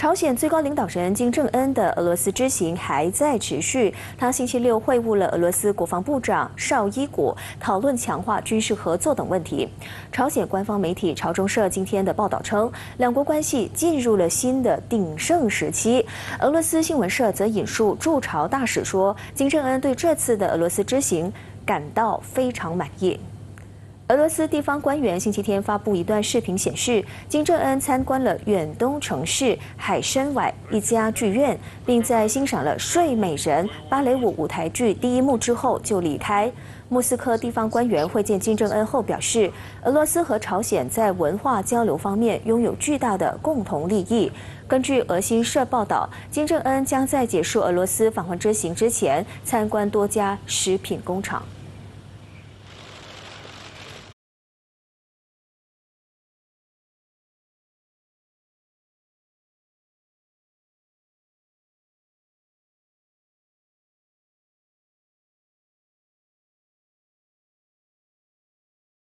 朝鲜最高领导人金正恩的俄罗斯之行还在持续。他星期六会晤了俄罗斯国防部长绍伊古，讨论强化军事合作等问题。朝鲜官方媒体朝中社今天的报道称，两国关系进入了新的鼎盛时期。俄罗斯新闻社则引述驻朝大使说，金正恩对这次的俄罗斯之行感到非常满意。俄罗斯地方官员星期天发布一段视频，显示金正恩参观了远东城市海参崴一家剧院，并在欣赏了《睡美人》芭蕾舞舞台剧第一幕之后就离开。莫斯科地方官员会见金正恩后表示，俄罗斯和朝鲜在文化交流方面拥有巨大的共同利益。根据俄新社报道，金正恩将在结束俄罗斯访问之行之前参观多家食品工厂。